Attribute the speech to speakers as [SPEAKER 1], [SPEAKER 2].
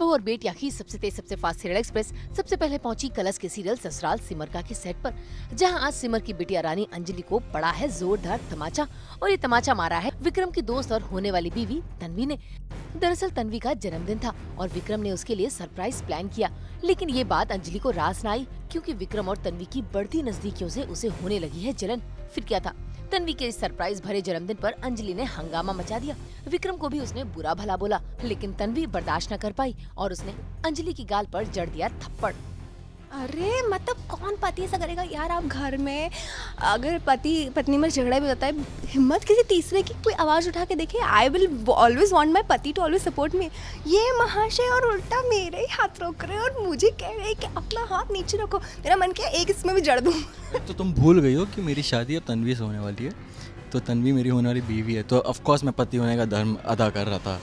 [SPEAKER 1] और बेटिया की सबसे तेज, सबसे फास्ट सीरियल एक्सप्रेस सबसे पहले पहुँची कलश के सीरियल ससुराल सिमरका के सेट पर, जहाँ आज सिमर की बिटिया रानी अंजलि को पड़ा है जोरदार तमाचा और ये तमाचा मारा है विक्रम की दोस्त और होने वाली बीवी तन्वी ने। दरअसल तन्वी का जन्मदिन था और विक्रम ने उसके लिए सरप्राइज़ प्लान किया, लेकिन ये बात अंजलि को रास न आई, क्यूँकी विक्रम और तन्वी की बढ़ती नजदीकियों ऐसी उसे होने लगी है जलन। फिर क्या था? तन्वी के इस सरप्राइज़ भरे जन्मदिन पर अंजलि ने हंगामा मचा दिया। विक्रम को भी उसने बुरा भला बोला, लेकिन तन्वी बर्दाश्त न कर पाई और उसने अंजलि की गाल पर जड़ दिया थप्पड़।
[SPEAKER 2] अरे मतलब कौन पति ऐसा करेगा? यार, आप घर में अगर पति, पत्नी में झगड़ा भी होता है, हिम्मत किसी तीसरे की कोई आवाज़ उठा के देखे I will always want my पति टू ऑलवेज सपोर्ट मी ये महाशय और उल्टा मेरे ही हाथ रोक रहे और मुझे कह रहे कि अपना हाथ नीचे रखो। मेरा मन किया एक इसमें भी जड़ दूँ।
[SPEAKER 3] तो तुम भूल गई हो कि मेरी शादी अब तनवी से होने वाली है। तो तनवी मेरी होने वाली बीवी है। तो ऑफकोर्स मैं पति होने का धर्म अदा कर रहा था।